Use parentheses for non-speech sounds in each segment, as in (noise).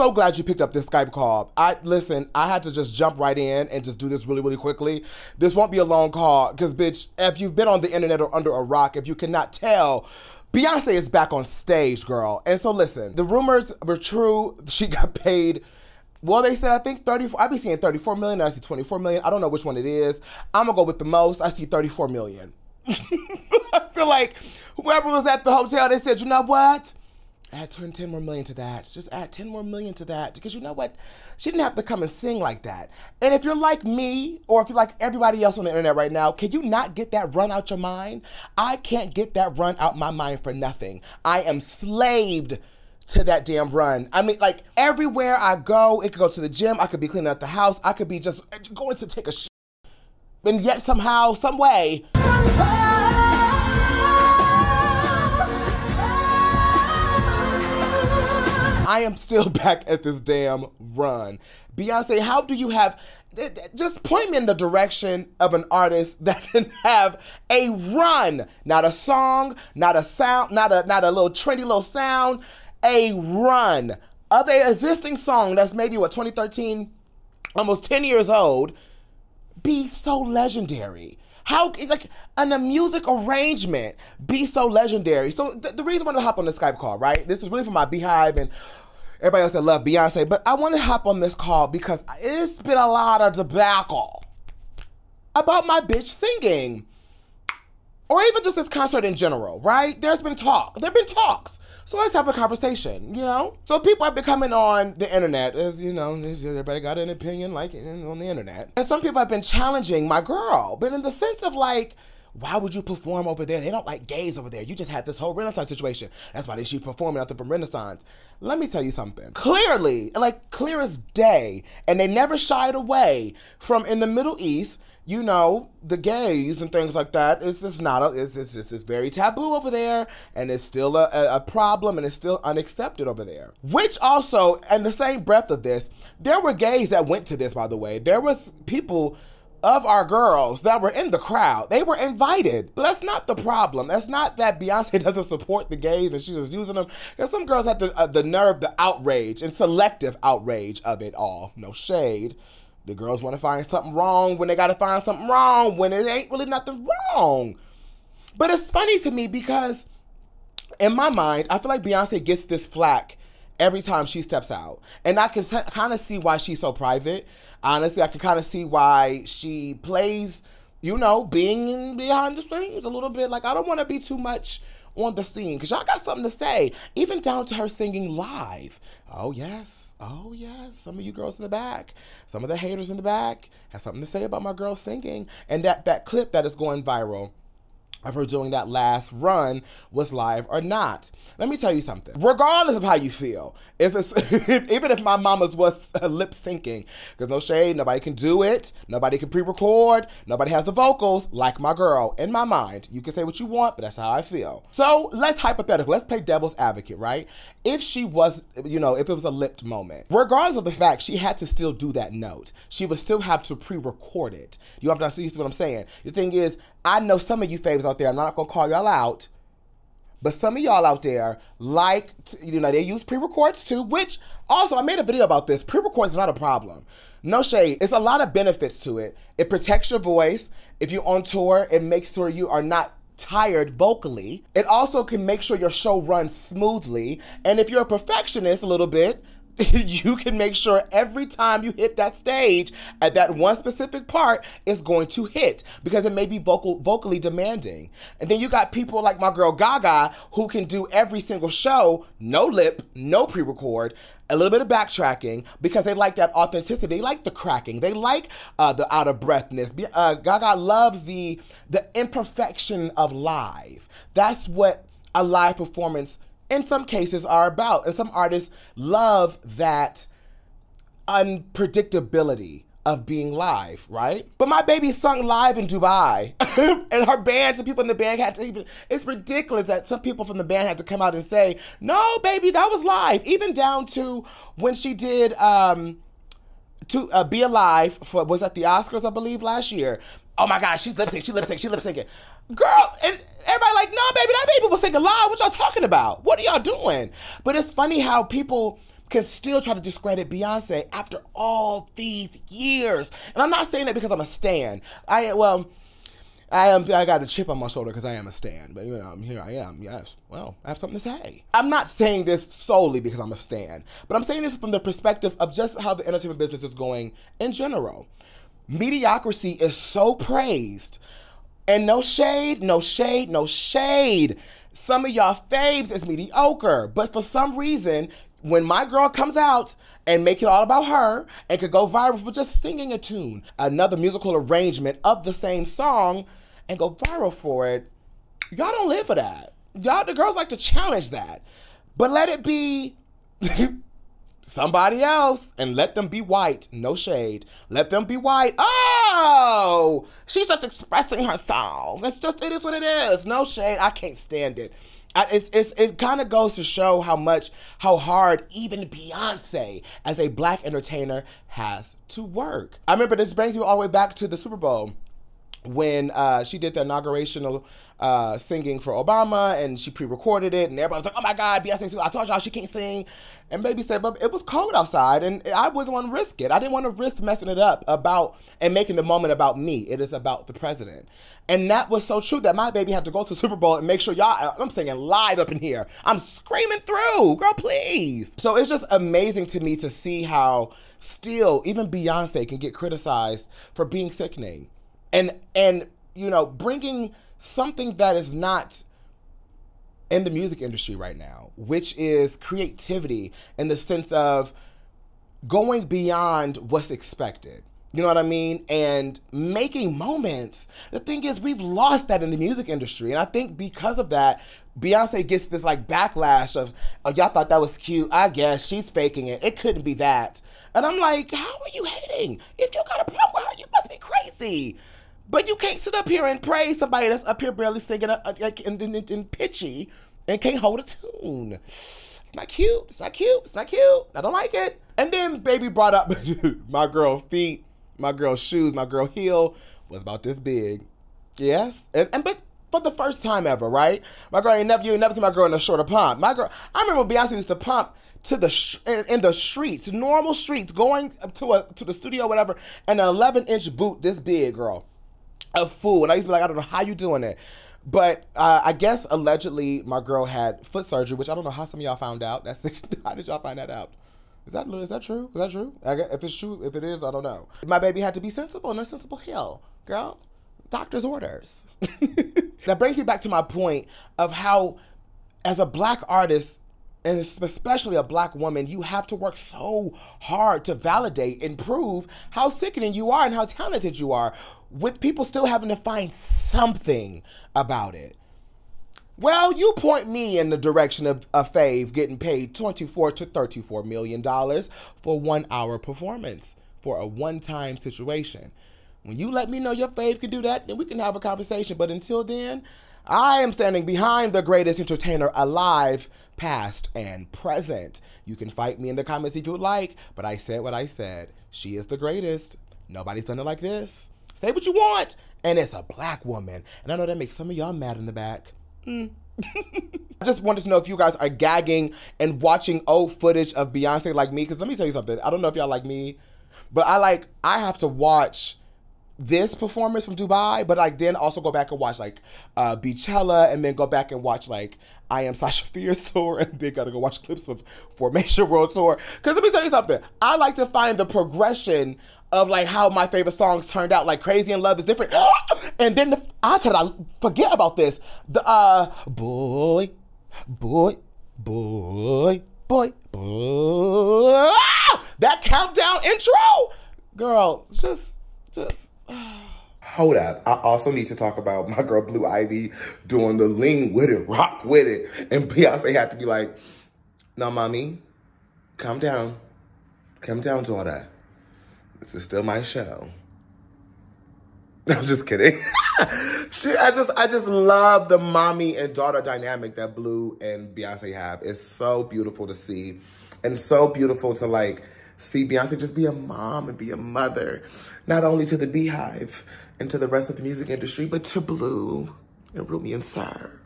so glad you picked up this Skype call. I listen, I had to just jump right in and just do this really, really quickly. This won't be a long call because, bitch, if you've been on the internet or under a rock, if you cannot tell, Beyonce is back on stage, girl. And so listen, the rumors were true. She (laughs) got paid. Well, they said I think 34. I be seeing 34 million. I see 24 million. I don't know which one it is. I'm gonna go with the most. I see 34 million. (laughs) I feel like whoever was at the hotel, they said, you know what? Add 10, 10 more million to that. Just add 10 more million to that. Because you know what? She didn't have to come and sing like that. And if you're like me, or if you're like everybody else on the internet right now, can you not get that run out your mind? I can't get that run out my mind for nothing. I am slaved to that damn run. I mean, like everywhere I go, it could go to the gym, I could be cleaning up the house, I could be just going to take a shit. And yet somehow, some way, I am still (laughs) back at this damn run. Beyonce, how do you have just point me in the direction of an artist (laughs) that can have a run, not a song, not a sound, not a not a little trendy little sound, a run of a existing song that's maybe what 2013, almost 10 years old, be so legendary. How like and a music arrangement be so legendary? So th- the reason why I hop on the Skype call, right? This is really for my beehive and everybody else that love Beyonce, but I want to hop on this call because it's been a lot of debacle about my bitch singing. Or even just this concert in general, right? There's been talk. There've been talks. So let's have a conversation, you know? So people have been coming on the internet, as you know, everybody got an opinion like on the internet. And some people have been challenging my girl, but in the sense of like, why would you perform over there? They don't like gays over there. You just had this whole Renaissance situation. That's why they should perform nothing from Renaissance. Let me tell you something. Clearly, like clear as day, and they never shied away from in the Middle East, you know, the gays and things like that. It's just not a, it's, it's, it's, it's very taboo over there, and it's still a, a problem, and it's still unaccepted over there. Which also, and the same breath of this, there were gays that went to this, by the way. There was people of our girls that were in the crowd. They were invited. But that's not the problem. That's not that Beyonce (laughs) doesn't support the gays and she's just using them. Because some girls had the, uh, the nerve, the outrage, and selective outrage of it all. No shade. The girls want to find something wrong when they got to find something wrong when it ain't really nothing wrong. But it's funny to me because in my mind, I feel like Beyonce gets this flack every time she steps out. And I can kind of see why she's so private honestly, I can kind of see why she plays, you know, being behind the scenes a little bit. Like, I don't want to be too much on the scene because y'all got something to say, even down to her singing live. Oh, yes. Oh, yes. Some of you girls in the back, some of the haters in the back have something to say about my girl singing. And that, that clip that is going viral of her doing that last run was live or not. Let me tell you something. Regardless of how you feel, if it's (laughs) even if my mama's was uh, lip syncing, because no shade, nobody can do it, nobody can pre-record, nobody has the vocals like my girl. In my mind, you can say what you want, but that's how I feel. So let's hypothetical. Let's play devil's advocate, right? If she was, you know, if it was a lipped moment, regardless of the fact, she had to still do that note. She would still have to pre-record it. You have to see what I'm saying. The thing is, I know some of you faves out there. I'm not gonna call y'all out but some of y'all out there like, you know, they use pre-records too, which also I made a video about this. Pre-records is not a problem. No shade. It's a lot of benefits to it. It protects your voice. If you're on tour, it makes sure you are not tired vocally. It also can make sure your show runs smoothly. And if you're a perfectionist a little bit, (laughs) you can make sure every time you hit that stage at that one specific part is going to hit because it may be vocal vocally demanding. And then you got people like my girl Gaga who can do every single show, no lip, no pre-record, a little bit of backtracking because they like that authenticity. They like the cracking. They like uh, the out of breathness. Uh, Gaga loves the the imperfection of live. That's what a live performance in some cases are about. And some artists love that unpredictability of being live, right? But my baby sung live in Dubai, (laughs) and her band, some people in the band had to even, it's ridiculous that some people from the band had to come out and say, no, baby, that was live. Even down to when she did, um, to uh, be alive for was at the Oscars, I believe, last year. Oh my gosh, she's lip syncing, she lip syncing, she lip syncing. Girl, and everybody like, no, baby, that baby was singing live. What y'all talking about? What are y'all doing? But it's funny how people can still try to discredit Beyonce after all these years. And I'm not saying that because I'm a stan. I well, I am. I got a chip on my shoulder because I am a stan. But you know, I'm here I am. Yes. Well, I have something to say. I'm not saying this solely because I'm a stan, but I'm saying this from the perspective of just how the entertainment business is going in general. Mediocrity is so praised, and no shade, no shade, no shade. Some of y'all faves is mediocre, but for some reason, when my girl comes out and make it all about her and could go viral for just singing a tune, another musical arrangement of the same song, and go viral for it, y'all don't live for that. Y'all, the girls like to challenge that. But let it be (laughs) somebody else and let them be white. No shade. Let them be white. Oh, she's just expressing herself. It's just, it is what it is. No shade. I can't stand it. I, it's, it's, it kind of goes to show how much, how hard even Beyonce as a black entertainer has to work. I remember this brings me all the way back to the Super Bowl when uh, she did the inaugurational uh, singing for Obama and she pre-recorded it and everybody was like, oh my God, Beyonce, I told y'all she can't sing. And baby said, but it was cold outside and I wasn't want to risk it. I didn't want to risk messing it up about and making the moment about me. It is about the president. And that was so true that my baby had to go to the Super Bowl and make sure y'all, I'm singing live up in here. I'm screaming through, girl, please. So it's just amazing to me to see how still even Beyonce can get criticized for being sickening and and you know bringing something that is not in the music industry right now, which is creativity in the sense of going beyond what's expected. You know what I mean? And making moments. The thing is, we've lost that in the music industry. And I think because of that, Beyonce gets this like backlash of, oh, y'all thought that was cute. I guess she's faking it. It couldn't be that. And I'm like, how are you hating? If you got a problem with her, you must be crazy. But you can't sit up here and praise somebody that's up here barely singing a, a, a, in, in, in pitchy and can't hold a tune. It's not cute. It's not cute. It's not cute. I don't like it. And then baby brought up (laughs) my girl feet, my girl shoes, my girl heel was about this big. Yes. And, and but for the first time ever, right? My girl ain't never you ain't never seen my girl in a shorter pump. My girl, I remember Beyonce used to pump to the in, in, the streets, normal streets, going to a to the studio, whatever, and an 11 inch boot this big, girl a fool. And I used to be like, I don't know how you doing it. But uh, I guess allegedly my girl had foot surgery, which I don't know how some of y'all found out. That's (laughs) how did y'all find that out? Is that is that true? Is that true? Guess, if it's true, if it is, I don't know. My baby had to be sensible and sensible hill, girl. Doctor's orders. (laughs) that brings me back to my point of how, as a black artist, and especially a black woman, you have to work so hard to validate and prove how sickening you are and how talented you are, with people still having to find something about it. Well, you point me in the direction of a fave getting paid 24 to 34 million dollars for one hour performance for a one-time situation. When you let me know your fave can do that, then we can have a conversation. But until then, I am standing behind the greatest entertainer alive, past and present. You can fight me in the comments if you would like, but I said what I said. She is the greatest. Nobody's done it like this. Say what you want. And it's a black woman. And I know that makes some of y'all mad in the back. Mm. (laughs) I just wanted to know if you guys are gagging and watching old footage of Beyonce like me. Because let me tell you something. I don't know if y'all like me, but I like, I have to watch this performance from Dubai, but like then also go back and watch like uh, Beachella and then go back and watch like I Am Sasha Fierce (laughs) tour and then gotta go watch clips of Formation World Tour. Because let me tell you something. I like to find the progression of like how my favorite songs turned out. Like Crazy in Love is different. (gasps) and then the, I could I forget about this. The uh boy, boy, boy, boy, boy. (gasps) That countdown intro, girl, just just. (sighs) Hold up. I also need to talk about my girl Blue Ivy doing the lean with it, rock with it. And Beyonce had to be like, no, mommy, calm down. Calm down to all that. This is still my show. (laughs) I'm just kidding. (laughs) she, I just, I just love the mommy and daughter dynamic that Blue and Beyonce have. It's so beautiful to see, and so beautiful to like see Beyonce just be a mom and be a mother, not only to the Beehive and to the rest of the music industry, but to Blue and Rumi and Sir,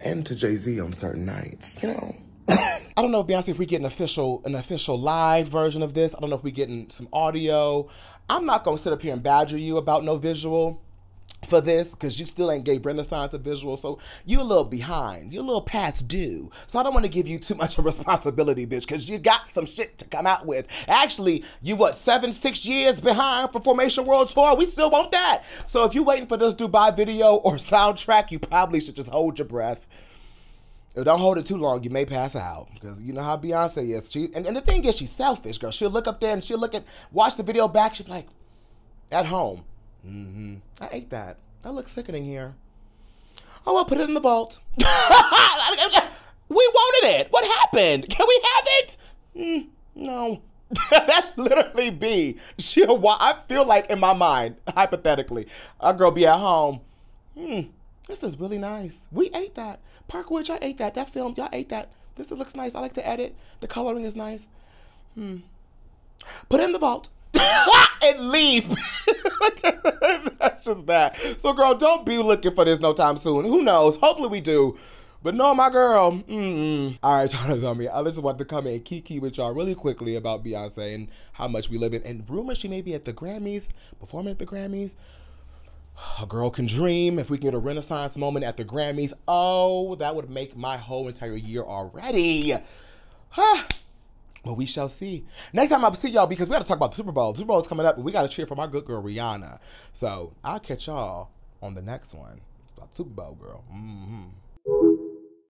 and to Jay Z on certain nights. You know. I don't know if Beyonce if we get an official an official live version of this. I don't know if we getting some audio. I'm not gonna sit up here and badger you about no visual for this because you still ain't gave Renaissance a visual, so you a little behind. You're a little past due. So I don't want to give you too much (laughs) of responsibility, bitch, because you got some shit to come out with. Actually, you what seven, six years behind for Formation World Tour. We still want that. So if you're waiting for this Dubai video or (laughs) soundtrack, you probably should just hold your breath. Don't hold it too long. You may pass out because you know how Beyonce is. She and, and the thing is, she's selfish, girl. She'll look up there and she'll look at, watch the video back. She'll be like, at home. Mm-hmm. I ate that. That looks sickening here. Oh, I'll put it in the vault. (laughs) we wanted it. What happened? Can we have it? Mm, no. (laughs) That's literally B. She'll. I feel like in my mind, hypothetically, a girl be at home. Hmm. This is really nice. We ate that. Parkwood, y'all ate that. That film, y'all ate that. This looks nice. I like the edit. The coloring is nice. Hmm. Put in the vault. (laughs) and leave. (laughs) That's just that. So, girl, don't be looking for this no time soon. Who knows? Hopefully, we do. But no, my girl. Mm-mm. All right, (laughs) y'all me. I just want to come in and kiki with y'all really quickly about Beyonce and how much we live in. And rumors she may be at the Grammys, performing at the Grammys. A girl can dream. If we can get a renaissance moment at the Grammys, oh, that would make my whole entire year already. Huh. But we shall see. Next time I'll see y'all because we got to talk about the Super Bowl. The Super Bowl is coming up, and we got to cheer for my good girl Rihanna. So I'll catch y'all on the next one. About Super Bowl, girl. Mm-hmm.